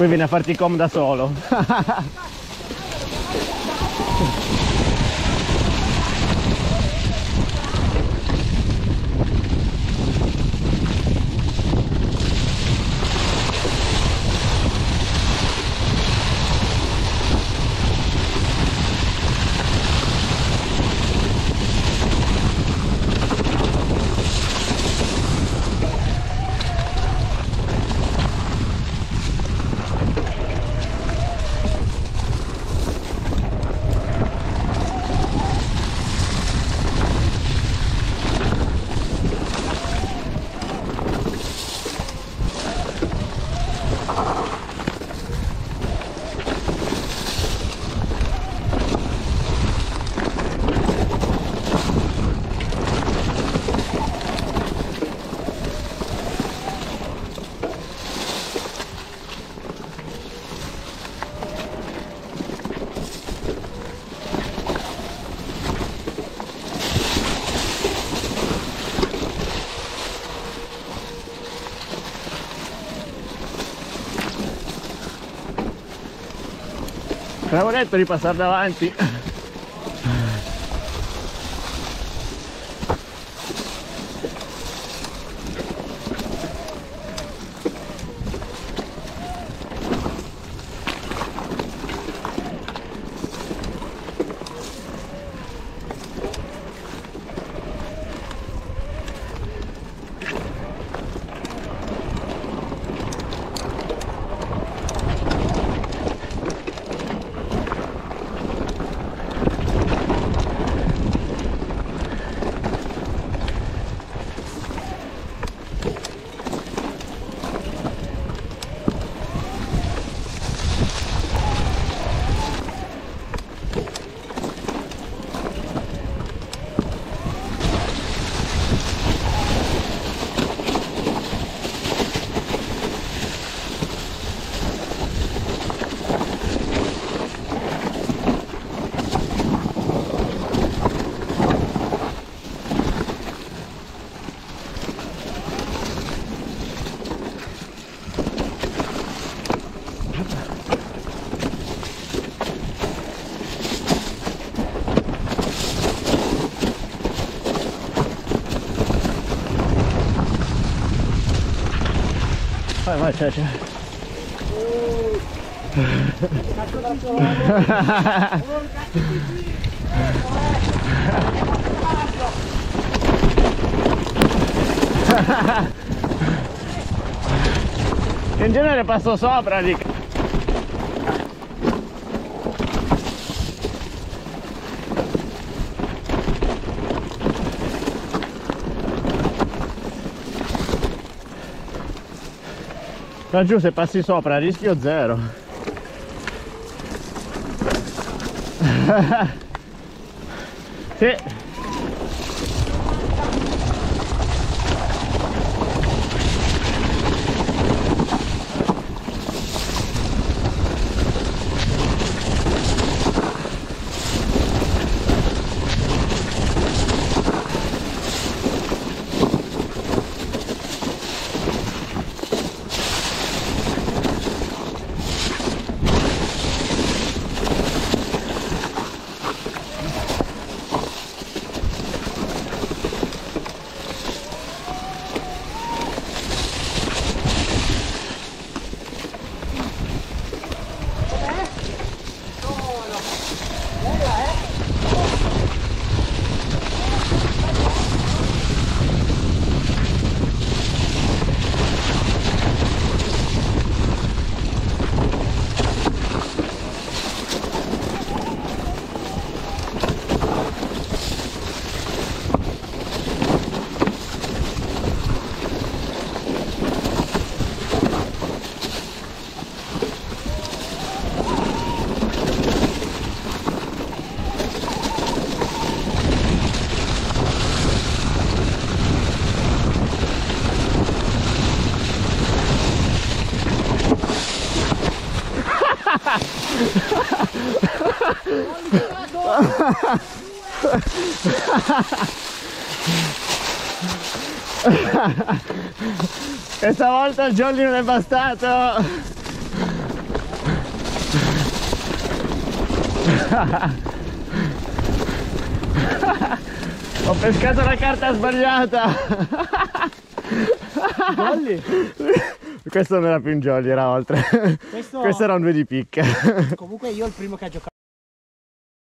Poi viene a farti com da solo. Avevo detto di passare davanti. Vai, vai, tchau, tchau. Engenheiro, passou só pra ali. Laggiù se passi sopra rischio zero. sì. Questa volta il jolly non è bastato! Ho pescato la carta sbagliata! Jolly? Questo non era più un jolly, era oltre. Questo... Questo era un due di picche. Comunque io il primo che ha giocato